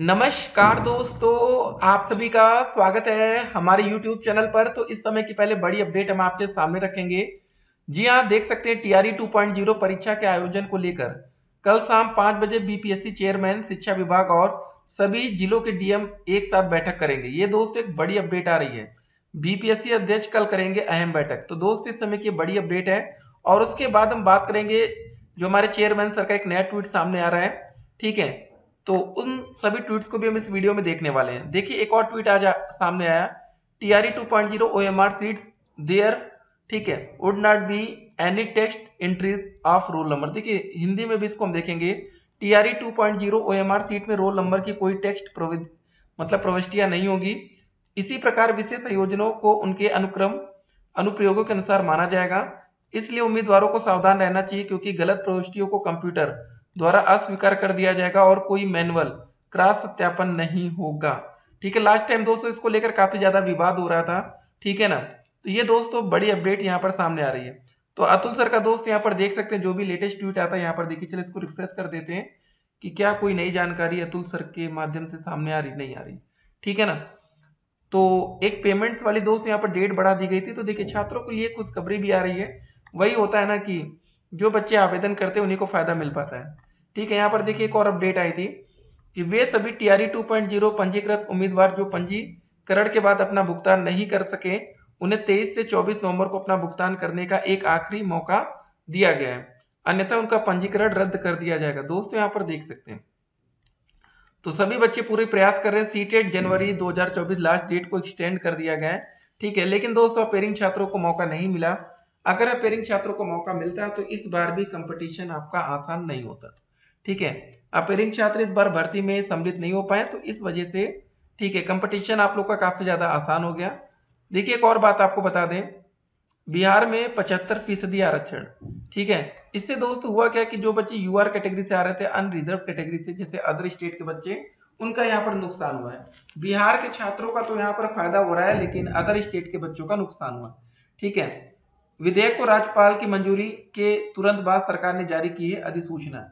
नमस्कार दोस्तों, आप सभी का स्वागत है हमारे YouTube चैनल पर। तो इस समय की पहले बड़ी अपडेट हम आपके सामने रखेंगे। जी हाँ देख सकते हैं टीआरई 2.0 परीक्षा के आयोजन को लेकर। कल शाम पाँच बजे बीपीएससी चेयरमैन शिक्षा विभाग और सभी जिलों के डीएम एक साथ बैठक करेंगे। ये दोस्त एक बड़ी अपडेट आ रही है। बीपीएससी अध्यक्ष कल करेंगे अहम बैठक। तो दोस्त, इस समय की बड़ी अपडेट है और उसके बाद हम बात करेंगे जो हमारे चेयरमैन सर का एक नया ट्वीट सामने आ रहा है। ठीक है? तो उन सभी ट्वीट्स को भी हम इस वीडियो में देखने वाले हैं। देखिए, एक और ट्वीट आज सामने आया। T R E two point zero O M R sheets there ठीक है। Would not be any text entries of roll number देखिए, हिंदी में भी इसको हम देखेंगे। T R E two point zero O M R sheet में रोल नंबर की कोई टेक्स्ट मतलब प्रविष्टियाँ नहीं होगी। इसी प्रकार विशेष संयोजनों को उनके अनुक्रम, अनुप्रयोगों के अनुसार माना जाएगा। इसलिए उम्मीदवारों को सावधान रहना चाहिए क्योंकि गलत प्रविष्टियों को कंप्यूटर द्वारा अस्वीकार कर दिया जाएगा और कोई मैनुअल क्रॉस सत्यापन नहीं होगा। ठीक है लास्ट टाइम दोस्तों इसको लेकर काफ़ी ज़्यादा विवाद हो रहा था। ठीक है ना? तो ये दोस्तों बड़ी अपडेट यहाँ पर सामने आ रही है। तो अतुल सर का दोस्त यहाँ पर देख सकते हैं, जो भी लेटेस्ट ट्वीट आता है यहाँ पर देखिए चले इसको रिफ्रेश कर देते हैं कि क्या कोई नई जानकारी अतुल सर के माध्यम से सामने आ रही, नहीं आ रही। ठीक है ना? तो एक पेमेंट्स वाली दोस्त यहाँ पर डेट बढ़ा दी गई थी। तो देखिए, छात्रों के लिए खुशखबरी भी आ रही है। वही होता है ना कि जो बच्चे आवेदन करते हैं, उन्हीं को फ़ायदा मिल पाता है। ठीक है, यहाँ पर देखिए एक और अपडेट आई थी कि वे सभी टी आर ज़ीरो पंजीकृत उम्मीदवार जो पंजीकरण के बाद अपना भुगतान नहीं कर सके, उन्हें तेईस से चौबीस नवंबर को अपना भुगतान करने का एक आखिरी मौका दिया गया है। अन्यथा उनका पंजीकरण रद्द कर दिया जाएगा। दोस्तों, यहाँ पर देख सकते हैं। तो सभी बच्चे पूरे प्रयास कर रहे हैं। सीटेड जनवरी 2024 लास्ट डेट को एक्सटेंड कर दिया गया है। ठीक है, लेकिन दोस्तों अपेयरिंग छात्रों को मौका नहीं मिला। अगर अपेयरिंग छात्रों को मौका मिलता है तो इस बार भी कंपटीशन आपका आसान नहीं होता। ठीक है? अपेयरिंग छात्र इस बार भर्ती में सम्मिलित नहीं हो पाए तो इस वजह से, ठीक है कंपटीशन आप लोग का काफ़ी ज़्यादा आसान हो गया। देखिए, एक और बात आपको बता दें। बिहार में पचहत्तर फ़ीसदी आरक्षण, ठीक है? इससे दोस्त हुआ क्या कि जो बच्चे यूआर कैटेगरी से आ रहे थे अनरिजर्व कैटेगरी से, जैसे अदर स्टेट के बच्चे, उनका यहाँ पर नुकसान हुआ है। बिहार के छात्रों का तो यहाँ पर फ़ायदा हो रहा है, लेकिन अदर स्टेट के बच्चों का नुकसान हुआ। ठीक है? विधेयक को राज्यपाल की मंजूरी के तुरंत बाद सरकार ने जारी की है अधिसूचना।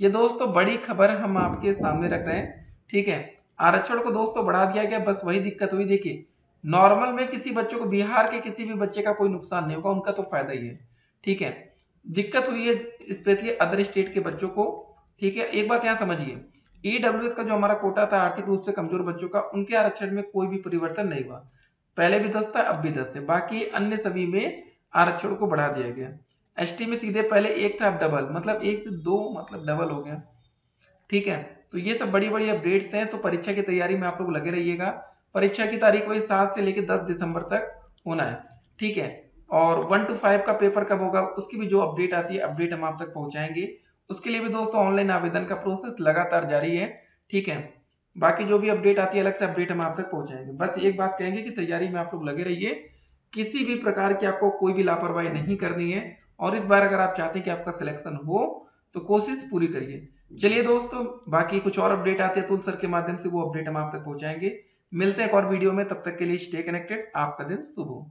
ये दोस्तों, बड़ी खबर हम आपके सामने रख रहे हैं, ठीक है? आरक्षण को दोस्तों बढ़ा दिया गया, बस वही दिक्कत हुई। देखिए, नॉर्मल में किसी बच्चों को, बिहार के किसी भी बच्चे का कोई नुकसान नहीं होगा, उनका तो फ़ायदा ही है, ठीक है? दिक्कत हुई है स्पेशली अदर स्टेट के बच्चों को, ठीक है? एक बात यहाँ समझिए ईडब्ल्यू e का जो हमारा कोटा था, आर्थिक रूप से कमज़ोर बच्चों का, उनके आरक्षण में कोई भी परिवर्तन नहीं हुआ। पहले भी दस था, अब भी दस है। बाकी अन्य सभी में आरक्षण को बढ़ा दिया गया। एसटी में सीधे पहले एक था, अब डबल। मतलब एक से दो मतलब डबल हो गया। ठीक है? तो ये सब बड़ी बड़ी अपडेट्स हैं तो परीक्षा की तैयारी में आप लोग लगे रहिएगा। परीक्षा की तारीख वही सात से लेकर दस दिसंबर तक होना है। ठीक है? और वन टू फाइव का पेपर कब होगा, उसकी भी जो अपडेट आती है, अपडेट हम आप तक पहुंचाएँगे। उसके लिए भी दोस्तों ऑनलाइन आवेदन का प्रोसेस लगातार जारी है। ठीक है? बाकी जो भी अपडेट आती है, अलग से अपडेट हम आप तक पहुंचाएँगे। बस एक बात कहेंगे कि तैयारी में आप लोग लगे रहिए। किसी भी प्रकार की आपको कोई भी लापरवाही नहीं करनी है। और इस बार अगर आप चाहते हैं कि आपका सिलेक्शन हो तो कोशिश पूरी करिए। चलिए दोस्तों, बाकी कुछ और अपडेट आते हैं तुल सर के माध्यम से, वो अपडेट हम आप तक पहुंचाएँगे। मिलते हैं एक और वीडियो में, तब तक के लिए स्टे कनेक्टेड आपका दिन शुभ हो।